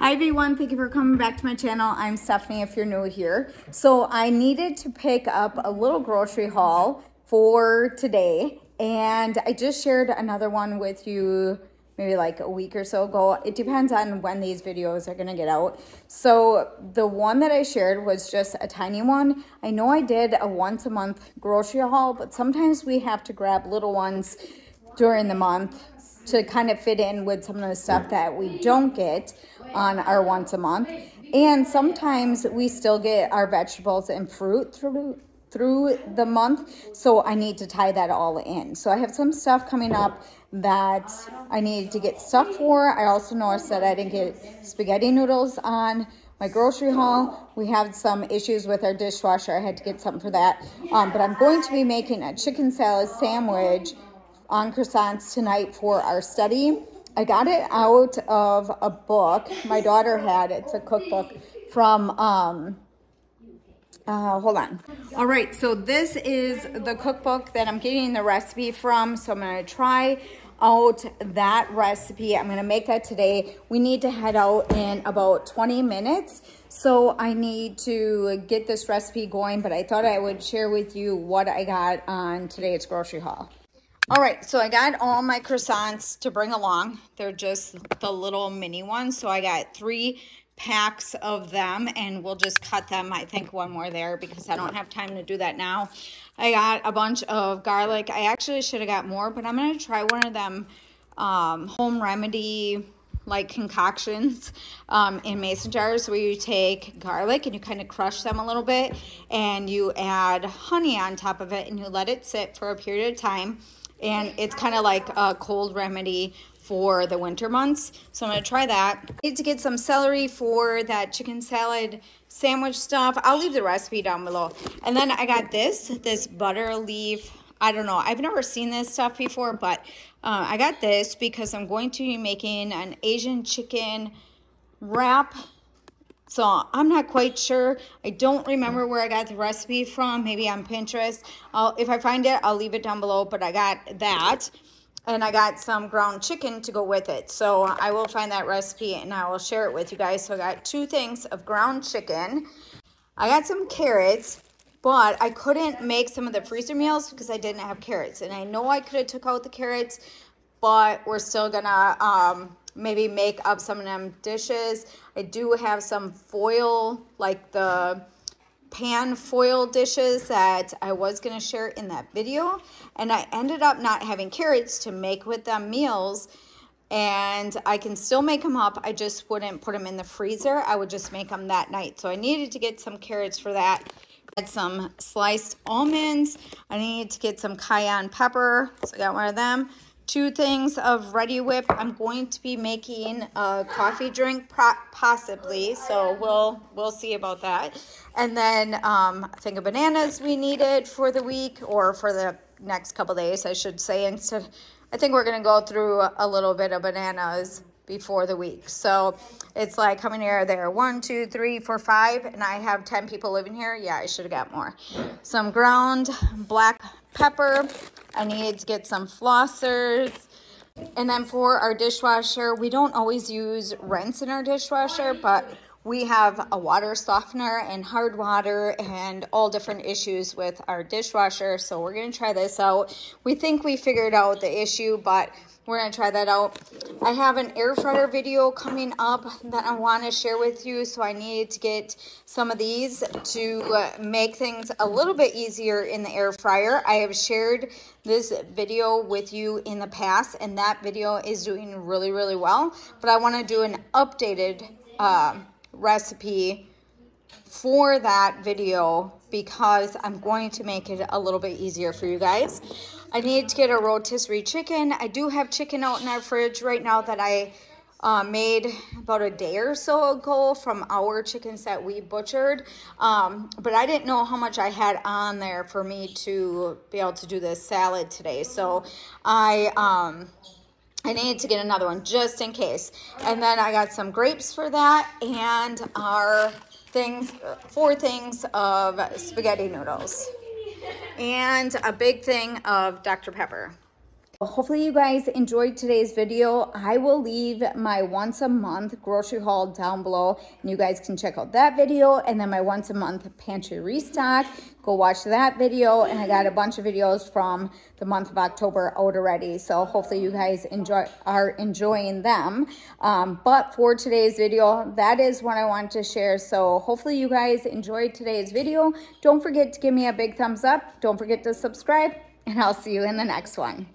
Hi everyone, thank you for coming back to my channel. I'm Stephanie if you're new here. So I needed to pick up a little grocery haul for today and I just shared another one with you maybe like a week or so ago. It depends on when these videos are gonna get out. So the one that I shared was just a tiny one. I know I did a once a month grocery haul, but sometimes we have to grab little ones during the month to kind of fit in with some of the stuff that we don't get on our once a month. And sometimes we still get our vegetables and fruit through through the month. So I need to tie that all in. So I have some stuff coming up that I needed to get stuff for. I also noticed that I didn't get spaghetti noodles on my grocery haul. We have some issues with our dishwasher. I had to get something for that. Um, but I'm going to be making a chicken salad sandwich on croissants tonight for our study. I got it out of a book my daughter had. It's a cookbook from, um, uh, hold on. All right, so this is the cookbook that I'm getting the recipe from. So I'm gonna try out that recipe. I'm gonna make that today. We need to head out in about 20 minutes. So I need to get this recipe going, but I thought I would share with you what I got on today's grocery haul. All right, so I got all my croissants to bring along. They're just the little mini ones. So I got three packs of them and we'll just cut them. I think one more there because I don't have time to do that now. I got a bunch of garlic. I actually should have got more, but I'm going to try one of them um, home remedy like concoctions um, in mason jars where you take garlic and you kind of crush them a little bit and you add honey on top of it and you let it sit for a period of time and it's kind of like a cold remedy for the winter months. So I'm to try that. I need to get some celery for that chicken salad sandwich stuff. I'll leave the recipe down below. And then I got this, this butter leaf. I don't know. I've never seen this stuff before, but uh, I got this because I'm going to be making an Asian chicken wrap so I'm not quite sure. I don't remember where I got the recipe from. Maybe on Pinterest. I'll, if I find it, I'll leave it down below. But I got that. And I got some ground chicken to go with it. So I will find that recipe and I will share it with you guys. So I got two things of ground chicken. I got some carrots. But I couldn't make some of the freezer meals because I didn't have carrots. And I know I could have took out the carrots. But we're still to... Um, maybe make up some of them dishes. I do have some foil, like the pan foil dishes that I was going to share in that video. And I ended up not having carrots to make with them meals. And I can still make them up. I just wouldn't put them in the freezer. I would just make them that night. So I needed to get some carrots for that. Had some sliced almonds. I needed to get some cayenne pepper. So I got one of them two things of Reddi-wip. I'm going to be making a coffee drink possibly, so we'll we'll see about that. And then um, I think of bananas we needed for the week or for the next couple days, I should say. Instead, I think we're gonna go through a little bit of bananas before the week. So it's like how many are there? One, two, three, four, five, and I have 10 people living here. Yeah, I should have got more. Some ground black pepper. I needed to get some flossers. And then for our dishwasher, we don't always use rinse in our dishwasher, but we have a water softener and hard water and all different issues with our dishwasher. So we're going to try this out. We think we figured out the issue, but we're going to try that out. I have an air fryer video coming up that I want to share with you. So I needed to get some of these to uh, make things a little bit easier in the air fryer. I have shared this video with you in the past and that video is doing really, really well. But I want to do an updated uh, recipe for that video because I'm going to make it a little bit easier for you guys. I need to get a rotisserie chicken. I do have chicken out in our fridge right now that I uh, made about a day or so ago from our chickens that we butchered. Um, but I didn't know how much I had on there for me to be able to do this salad today. So I... Um, I needed to get another one just in case. And then I got some grapes for that and our things, four things of spaghetti noodles and a big thing of Dr. Pepper. Hopefully you guys enjoyed today's video. I will leave my once a month grocery haul down below and you guys can check out that video and then my once a month pantry restock. Go watch that video and I got a bunch of videos from the month of October out already. So hopefully you guys enjoy are enjoying them. Um, but for today's video, that is what I want to share. So hopefully you guys enjoyed today's video. Don't forget to give me a big thumbs up. Don't forget to subscribe and I'll see you in the next one.